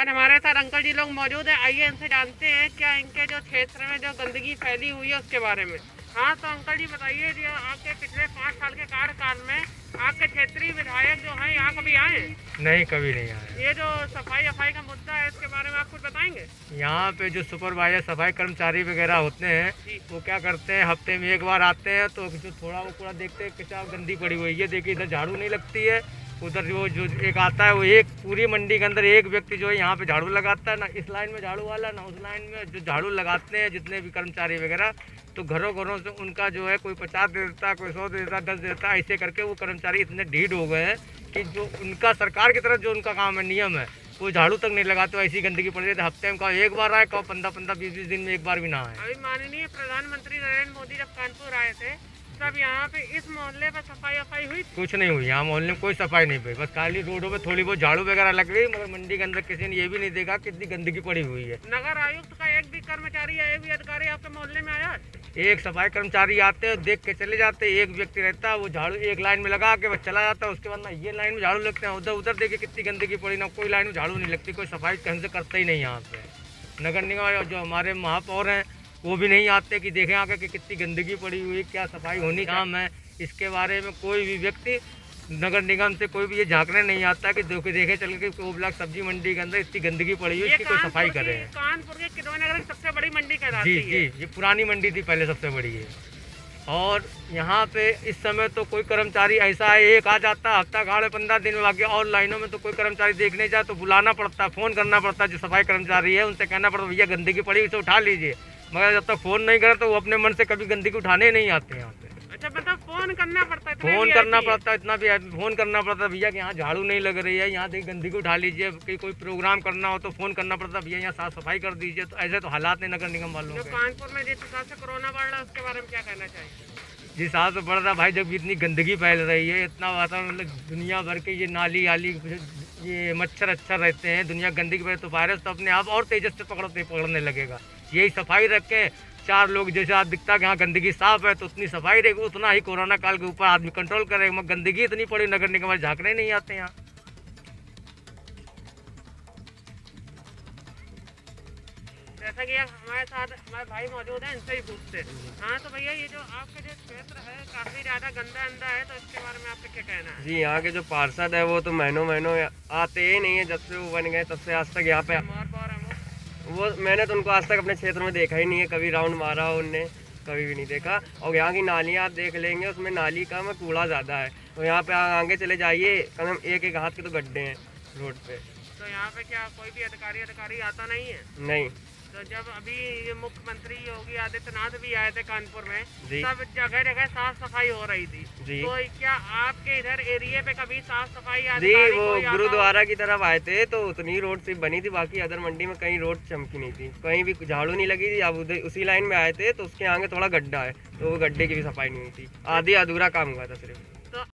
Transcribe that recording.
और हमारे साथ अंकल जी लोग मौजूद हैं। आइए इनसे जानते हैं क्या इनके जो क्षेत्र में जो गंदगी फैली हुई है उसके बारे में। हाँ तो अंकल जी बताइए जो आपके पिछले पाँच साल के कार्यकाल में आपके क्षेत्रीय विधायक जो हैं यहाँ कभी आए नहीं कभी नहीं आए। ये जो सफ़ाई अफाई का मुद्दा है इसके बारे में आप कुछ बताएँगे? यहाँ पे जो सुपरवाइजर सफ़ाई कर्मचारी वगैरह होते हैं वो क्या करते हैं हफ़्ते में एक बार आते हैं तो जो थोड़ा वो कूड़ा देखते हैं कि गंदी पड़ी हुई है। देखिए इधर झाड़ू नहीं लगती है उधर जो जो एक आता है वो एक पूरी मंडी के अंदर एक व्यक्ति जो है यहाँ पे झाड़ू लगाता है, ना इस लाइन में झाड़ू वाला, ना उस लाइन में जो झाड़ू लगाते हैं जितने भी कर्मचारी वगैरह तो घरों घरों से उनका जो है कोई पचास दे देता कोई सौ दे देता दस दे देता ऐसे करके वो कर्मचारी इतने ढीठ हो गए हैं कि जो उनका सरकार की तरफ़ जो उनका काम है, नियम है, वो झाड़ू तक नहीं लगाते ऐसी गंदगी पड़ रही है हफ़्ते में कहो एक बार आए, कहो पंद्रह पंद्रह, बीस बीस दिन में एक बार भी ना आए। अभी माननीय प्रधानमंत्री नरेंद्र मोदी जब कानपुर आए थे तब यहाँ पे इस मोहल्ले पर सफ़ाई अफाई हुई थी? कुछ नहीं हुई यहाँ मोहल्ले में कोई सफ़ाई नहीं हुई। बस खाली रोडों पे थोड़ी बहुत झाड़ू वगैरह लग गई मगर मंडी के अंदर किसी ने ये भी नहीं देखा कितनी गंदगी पड़ी हुई है। नगर आयुक्त का एक भी कर्मचारी या एक भी अधिकारी आपके मोहल्ले में आया? एक सफ़ाई कर्मचारी आते हैं देख के चले जाते हैं एक व्यक्ति रहता है वो झाड़ू एक लाइन में लगा के बस चला जाता है उसके बाद ना ये लाइन में झाड़ू लगते हैं उधर उधर देखिए कितनी गंदगी पड़ी ना कोई लाइन में झाड़ू नहीं लगती कोई सफ़ाई कहीं से करता ही नहीं यहाँ पे। नगर निगम जो हमारे महापौर हैं वो भी नहीं आते कि देखें आके कि कितनी गंदगी पड़ी हुई क्या सफ़ाई होनी काम है। इसके बारे में कोई भी व्यक्ति नगर निगम से कोई भी ये झांकने नहीं आता कि देखे देखे चल के को ब्लॉक सब्ज़ी मंडी के अंदर इतनी गंदगी पड़ी हुई इसकी कोई सफ़ाई करे कानपुर के नगर की सबसे बड़ी मंडी कहलाती जी है। जी ये पुरानी मंडी थी पहले सबसे बड़ी है। और यहाँ पे इस समय तो कोई कर्मचारी ऐसा है एक आ जाता हफ़्ता गाड़े पंद्रह दिन में और लाइनों में तो कोई कर्मचारी देखने जाए तो बुलाना पड़ता है फ़ोन करना पड़ता है जो सफ़ाई कर्मचारी है उनसे कहना पड़ता भैया गंदगी पड़ी उसे उठा लीजिए। मगर जब तक फ़ोन नहीं करे तो वो अपने मन से कभी गंदगी उठाने नहीं आते यहाँ पे। अच्छा मतलब फ़ोन करना पड़ता है फ़ोन करना पड़ता है इतना भी फ़ोन करना पड़ता है भैया कि यहाँ झाड़ू नहीं लग रही है यहाँ देखिए गंदगी उठा लीजिए कि कोई प्रोग्राम करना हो तो फ़ोन करना पड़ता है भैया यहाँ साफ़ सफ़ाई कर दीजिए तो ऐसे तो हालात नहीं नगर निगम वालों के। कानपुर में जिस हिसाब से कोरोना बढ़ रहा है उसके बारे में क्या कहना चाहिए जिस हिसाब से बढ़ रहा भाई जब इतनी गंदगी फैल रही है इतना वातावरण मतलब दुनिया भर के ये नाली आली ये मच्छर अच्छा रहते हैं, दुनिया गंदगी फैले तो वायरस तो अपने आप और तेजस से पकड़ते पकड़ने लगेगा। यही सफ़ाई रखें। चार लोग जैसे आज दिखता है कि हाँ गंदगी साफ़ है तो उतनी सफ़ाई रहेगी उतना ही कोरोना काल के ऊपर आदमी कंट्रोल करेगा। मगर गंदगी इतनी पड़ी, नगर निगम झांकने नहीं आते यहाँ। जैसा कि हमारे साथ हमारे भाई मौजूद हैं इनसे ही पूछते हैं। हाँ तो भैया ये जो आपका जो क्षेत्र है काफ़ी ज़्यादा गंदा अंदा है तो इसके बारे में आपका क्या कहना है? जी यहाँ के जो पार्षद है वो तो महीनों महीनों आते ही नहीं है जब से वो बन गए तब से आज तक यहाँ पे वो मैंने तो उनको आज तक अपने क्षेत्र में देखा ही नहीं है कभी राउंड मारा हो उनने कभी भी नहीं देखा। और यहाँ की नालियाँ आप देख लेंगे उसमें नाली का में कूड़ा ज़्यादा है। तो यहाँ पे आगे चले जाइए कम से कम एक एक हाथ के तो गड्ढे हैं रोड पे। तो यहाँ पे क्या कोई भी अधिकारी अधिकारी आता नहीं है? नहीं। तो जब अभी ये मुख्यमंत्री योगी आदित्यनाथ भी आए थे कानपुर में सब जगह जगह साफ़ सफ़ाई हो रही थी। तो क्या आपके इधर एरिया पे कभी साफ़ सफ़ाई जी वो? गुरुद्वारा की तरफ़ आए थे तो उतनी रोड सिर्फ़ बनी थी बाकी अदर मंडी में कहीं रोड चमकी नहीं थी। कहीं भी झाड़ू नहीं लगी थी अब उधर उसी लाइन में आए थे तो उसके आगे थोड़ा गड्ढा है तो वो गड्ढे की भी सफ़ाई नहीं हुई थी। आधी अधूरा काम हुआ था सिर्फ़।